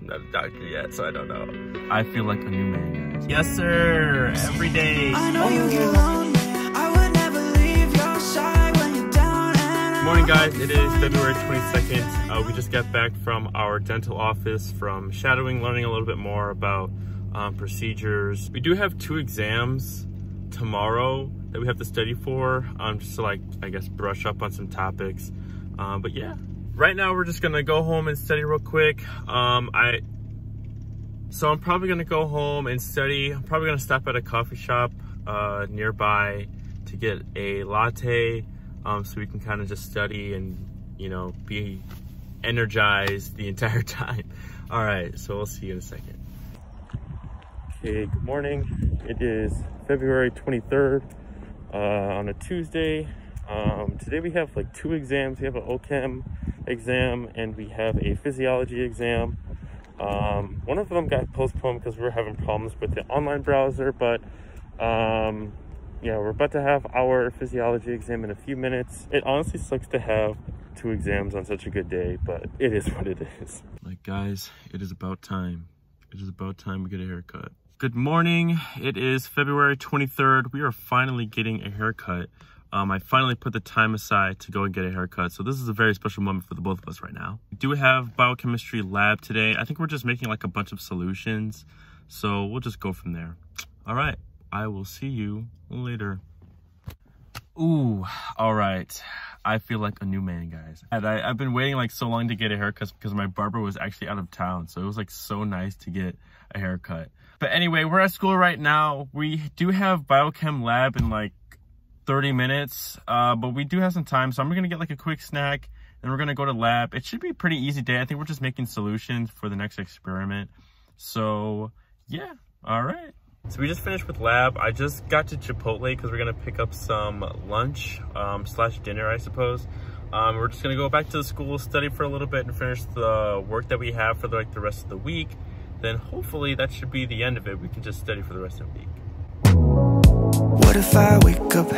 I'm not a doctor yet, so I don't know. I feel like a new man, guys. Yes, sir. Every day. I know you get lonely. I would never leave your side when you're down and Good morning, guys. It is February 22nd. Uh, we just got back from our dental office from shadowing, learning a little bit more about um, procedures. We do have two exams tomorrow that we have to study for, um, just to like, I guess, brush up on some topics. Um, but yeah, right now we're just gonna go home and study real quick. Um, I so I'm probably gonna go home and study. I'm probably gonna stop at a coffee shop uh, nearby to get a latte, um, so we can kind of just study and you know be energized the entire time. All right, so we'll see you in a second. Okay, good morning. It is February 23rd uh, on a Tuesday. Um, today we have like two exams. We have an OChem exam and we have a physiology exam. Um, one of them got postponed because we were having problems with the online browser, but um, yeah, we're about to have our physiology exam in a few minutes. It honestly sucks to have two exams on such a good day, but it is what it is. Like, guys, it is about time. It is about time we get a haircut. Good morning. It is February 23rd. We are finally getting a haircut. Um, I finally put the time aside to go and get a haircut. So this is a very special moment for the both of us right now. We do have biochemistry lab today. I think we're just making like a bunch of solutions. So we'll just go from there. All right. I will see you later. Ooh, all right. I feel like a new man, guys. And I, I've been waiting like so long to get a haircut because my barber was actually out of town. So it was like so nice to get a haircut. But anyway, we're at school right now. We do have biochem lab in like 30 minutes, uh, but we do have some time. So I'm gonna get like a quick snack and we're gonna go to lab. It should be a pretty easy day. I think we're just making solutions for the next experiment. So yeah, all right. So we just finished with lab. I just got to Chipotle because we're gonna pick up some lunch um, slash dinner, I suppose. Um, we're just gonna go back to the school, study for a little bit, and finish the work that we have for the, like the rest of the week. Then hopefully that should be the end of it. We can just study for the rest of the week. What if I wake up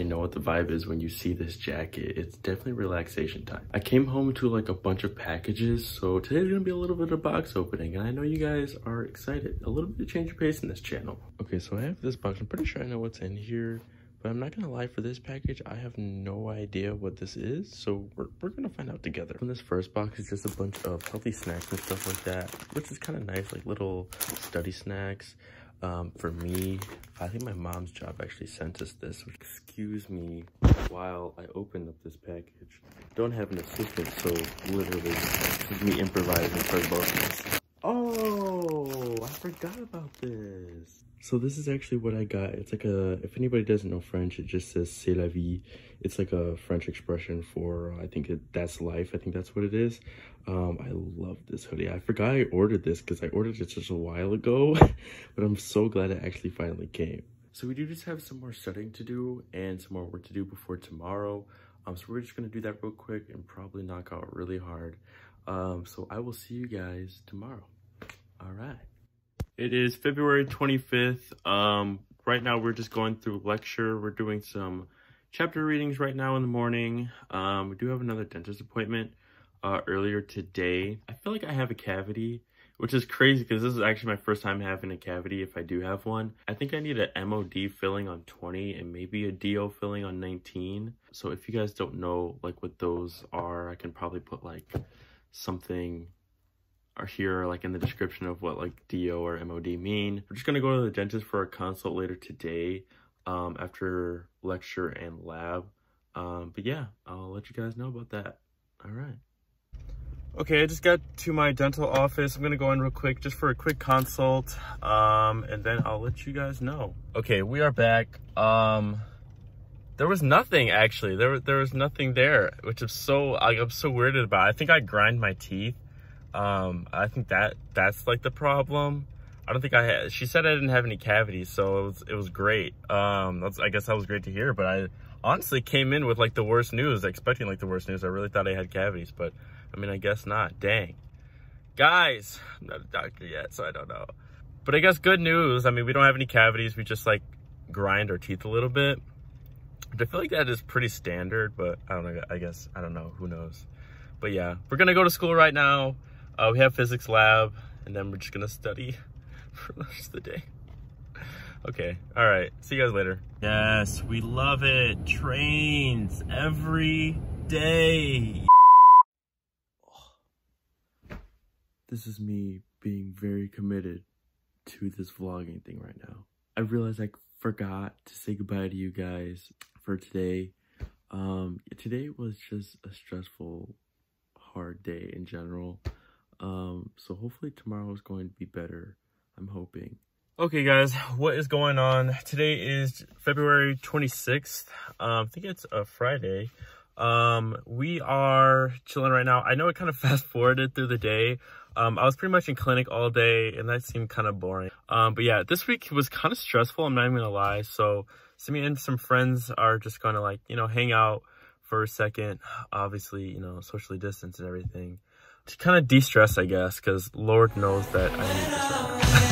already know what the vibe is when you see this jacket. It's definitely relaxation time. I came home to like a bunch of packages, so today's gonna be a little bit of box opening, and I know you guys are excited. A little bit of change of pace in this channel. Okay, so I have this box. I'm pretty sure I know what's in here, but I'm not gonna lie, for this package, I have no idea what this is, so we're, we're gonna find out together. In this first box is just a bunch of healthy snacks and stuff like that, which is kind of nice, like little study snacks. Um, for me, I think my mom's job actually sent us this. Excuse me while I open up this package. Don't have an assistant, so literally, this is me improvising for both of us. Oh, forgot about this. So this is actually what I got. It's like a, if anybody doesn't know French, it just says c'est la vie. It's like a French expression for, I think it, that's life. I think that's what it is. Um, I love this hoodie. I forgot I ordered this because I ordered it just a while ago, but I'm so glad it actually finally came. So we do just have some more studying to do and some more work to do before tomorrow. Um, so we're just gonna do that real quick and probably knock out really hard. Um, so I will see you guys tomorrow. All right. It is February 25th. Um, right now we're just going through lecture. We're doing some chapter readings right now in the morning. Um, we do have another dentist appointment uh, earlier today. I feel like I have a cavity, which is crazy because this is actually my first time having a cavity if I do have one. I think I need an MOD filling on 20 and maybe a DO filling on 19. So if you guys don't know like what those are, I can probably put like something are here like in the description of what like DO or MOD mean. We're just gonna go to the dentist for a consult later today um, after lecture and lab. Um, but yeah, I'll let you guys know about that. All right. Okay, I just got to my dental office. I'm gonna go in real quick just for a quick consult um, and then I'll let you guys know. Okay, we are back. Um, there was nothing actually. There, there was nothing there, which is so, like, I'm so weirded about. I think I grind my teeth um i think that that's like the problem i don't think i had she said i didn't have any cavities so it was it was great um that's i guess that was great to hear but i honestly came in with like the worst news expecting like the worst news i really thought i had cavities but i mean i guess not dang guys i'm not a doctor yet so i don't know But I guess good news. I mean, we don't have any cavities. We just like grind our teeth a little bit. I feel like that is pretty standard, but I don't know. I guess, I don't know. Who knows? But yeah, we're to go to school right now. Uh, we have physics lab and then we're just going to study for the rest of the day. Okay. All right. See you guys later. Yes, we love it. Trains every day. This is me being very committed to this vlogging thing right now. I realized I forgot to say goodbye to you guys for today. Um, today was just a stressful, hard day in general. Um, so hopefully tomorrow is going to be better. I'm hoping. Okay guys, what is going on? Today is February 26th. Um, I think it's a Friday. Um, we are chilling right now. I know it kind of fast forwarded through the day. Um, I was pretty much in clinic all day and that seemed kind of boring. Um, but yeah, this week was kind of stressful. I'm not even gonna lie. So, me and some friends are just gonna like, you know, hang out for a second. Obviously, you know, socially distance and everything to kind of de-stress, I guess, because Lord knows that I need this right now.